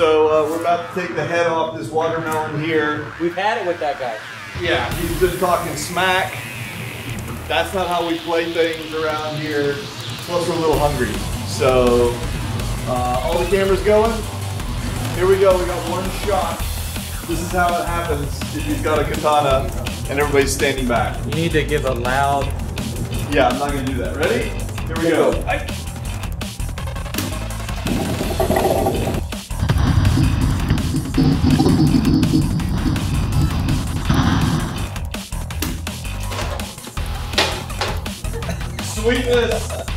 So uh, we're about to take the head off this watermelon here. We've had it with that guy. Yeah, he's been talking smack. That's not how we play things around here. Plus, we're a little hungry. So, uh, all the cameras going. Here we go. We got one shot. This is how it happens if you've got a katana and everybody's standing back. You need to give a loud. Yeah, I'm not gonna do that. Ready? Here we go. Sweetness.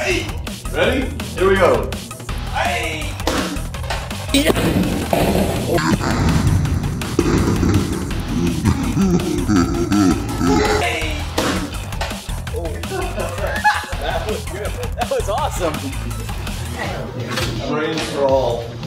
Hey. Ready? Here we go. Hey. That was good. That was awesome. All. Salt.